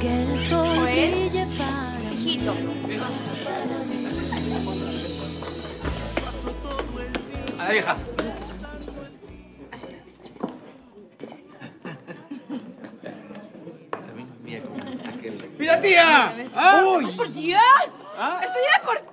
que el sol brille para Hijito. A la vieja. ¡Mira, tía! ¿Ah? ¡Oh, por Dios! ¿Ah? ¡Estoy en portada!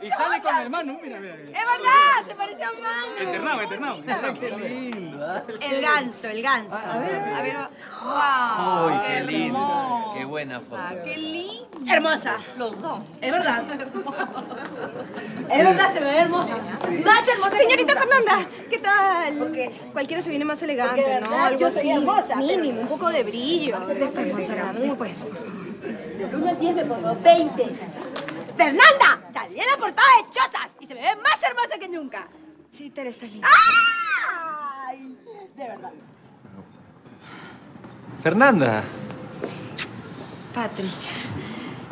Y sale con mi hermano, mira, mira. mira. ¡Es verdad! ¡Se pareció a Manu! Internado, internado. Qué lindo. El ganso, el ganso. A ver, a ver. ¡Wow! Uy, qué lindo. Qué buena foto. ¡Qué lindo! Hermosa, los dos. Es verdad. Es verdad, se ve hermosa. Más hermosa. Señorita Fernanda, ¿qué tal? Porque cualquiera se viene más elegante, ¿no? Algo yo así, hermosa, mínimo, un poco de brillo. Después, Monserrat, después. Del 1 al 10 me pongo 20. ¡Fernanda! Salí en la portada de Chozas y se me ve más hermosa que nunca. Sí, Tere, estás linda. ¡Ay! De verdad. Fernanda. Patrick.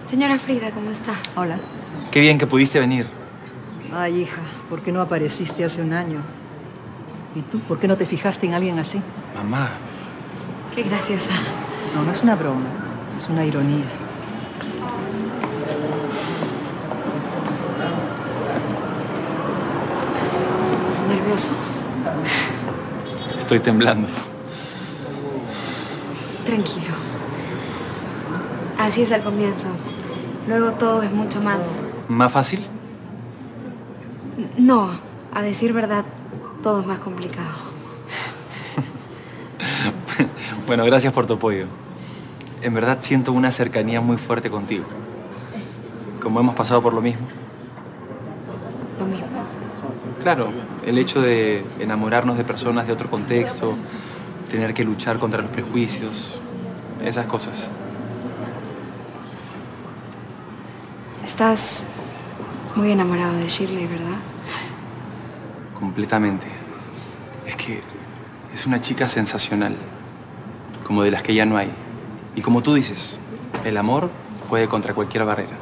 Señora Frida, ¿cómo está? Hola. Qué bien que pudiste venir. Ay, hija, ¿por qué no apareciste hace un año? ¿Y tú? ¿Por qué no te fijaste en alguien así? Mamá. Qué graciosa. No, no es una broma, es una ironía. ¿Nervioso? Estoy temblando. Tranquilo. Así es al comienzo. Luego todo es mucho más... ¿Más fácil? No, a decir verdad, todo es más complicado. Bueno, gracias por tu apoyo. En verdad siento una cercanía muy fuerte contigo. Como hemos pasado por lo mismo. Claro, el hecho de enamorarnos de personas de otro contexto, tener que luchar contra los prejuicios, esas cosas. Estás muy enamorado de Shirley, ¿verdad? Completamente. Es que es una chica sensacional, como de las que ya no hay. Y como tú dices, el amor puede contra cualquier barrera.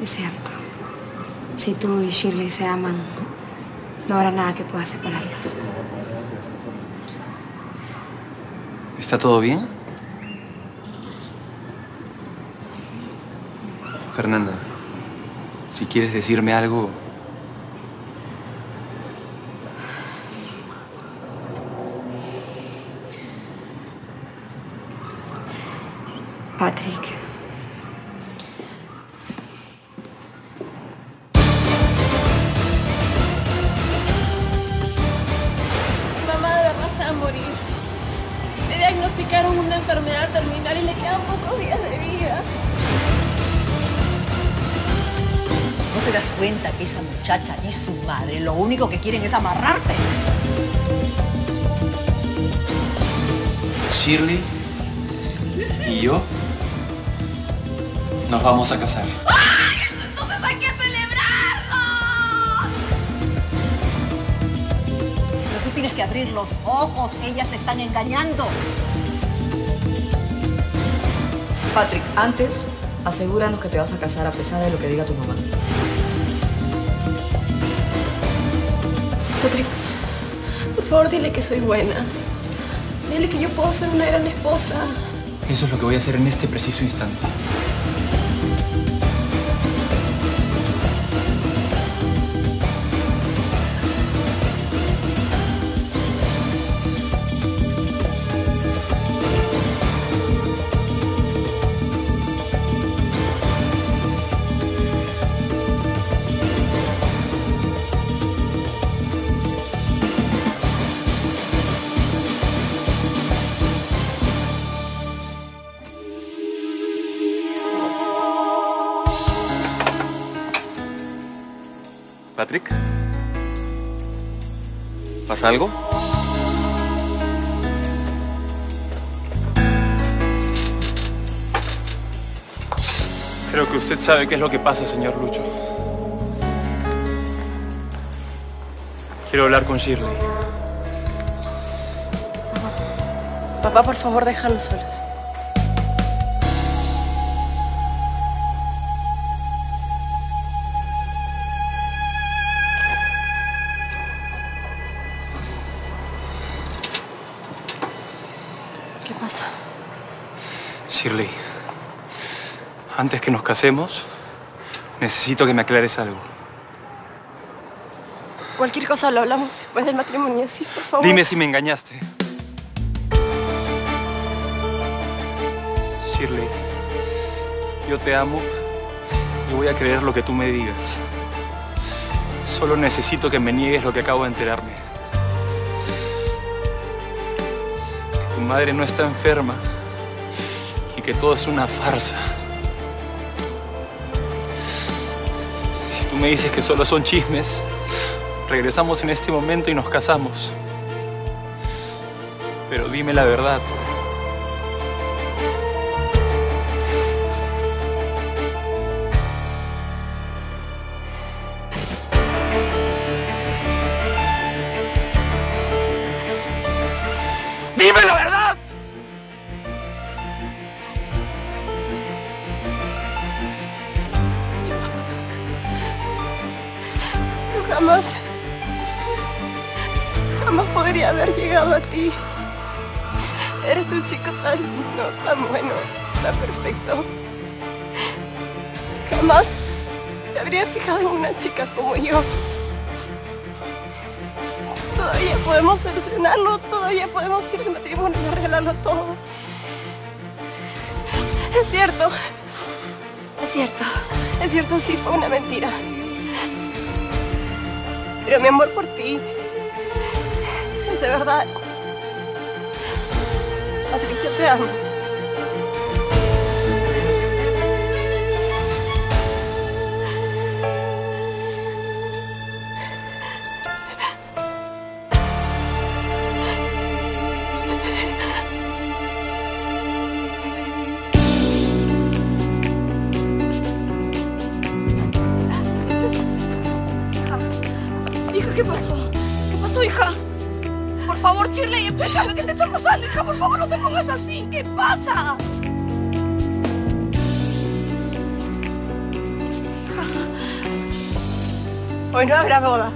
Es cierto. Si tú y Shirley se aman, no habrá nada que pueda separarlos. ¿Está todo bien? Fernanda, si quieres decirme algo, Patrick. Te das cuenta que esa muchacha y su madre lo único que quieren es amarrarte? Shirley y yo nos vamos a casar. ¡Entonces hay que celebrarlo! Pero tú tienes que abrir los ojos. Ellas te están engañando. Patrick, antes, asegúranos que te vas a casar a pesar de lo que diga tu mamá. Patrick, por favor dile que soy buena. Dile que yo puedo ser una gran esposa. Eso es lo que voy a hacer en este preciso instante. ¿Pasa algo? Creo que usted sabe qué es lo que pasa, señor Lucho. Quiero hablar con Shirley. Papá, por favor, déjalos solos. Shirley, antes que nos casemos, necesito que me aclares algo. Cualquier cosa lo hablamos después del matrimonio, sí, por favor. Dime si me engañaste. Shirley, yo te amo y voy a creer lo que tú me digas. Solo necesito que me niegues lo que acabo de enterarme. Que tu madre no está enferma que todo es una farsa. Si tú me dices que solo son chismes, regresamos en este momento y nos casamos. Pero dime la verdad. Jamás podría haber llegado a ti. Eres un chico tan lindo, tan bueno, tan perfecto. Jamás te habría fijado en una chica como yo. Todavía podemos solucionarlo, todavía podemos ir al matrimonio y arreglarlo todo. Es cierto, es cierto, es cierto, sí fue una mentira. Pero mi amor por ti es de verdad. Patrick, yo te amo. Favor, Shirley, explícame qué te está pasando, hija. Por favor, no te pongas así. ¿Qué pasa? Hoy no habrá boda.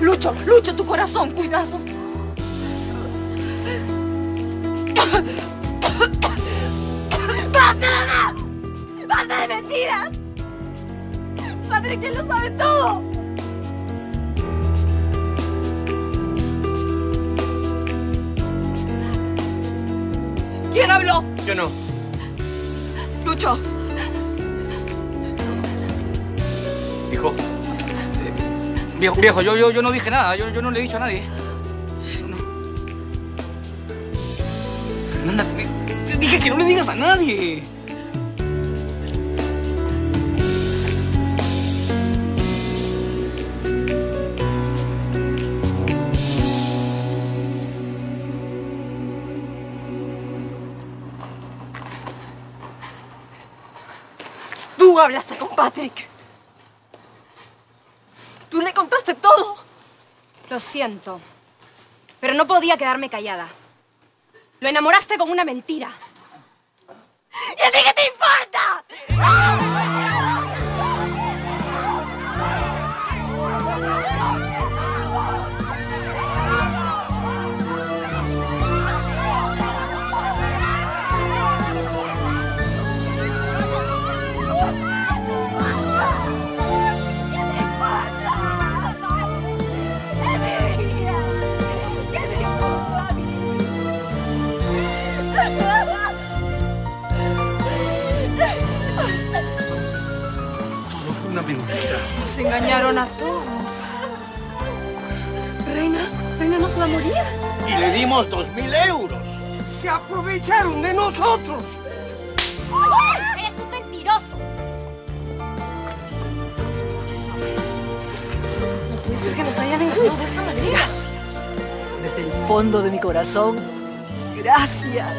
Lucho, Lucho, tu corazón, cuidado. ¡Basta, mamá! ¡Basta de mentiras! Patrick, él lo sabe todo. Yo no. Lucho. Hijo. eh, viejo, viejo yo, yo, yo no dije nada. Yo, yo no le he dicho a nadie. No. Fernanda, te, te dije que no le digas a nadie. Tú hablaste con Patrick. Tú le contaste todo. Lo siento, pero no podía quedarme callada. Lo enamoraste con una mentira. ¿Y a ti qué te Y le dimos dos mil euros. Se aprovecharon de nosotros. ¡Eres un mentiroso! No puede ser que nos hayan engañado de esa manera. Gracias. Desde el fondo de mi corazón, gracias.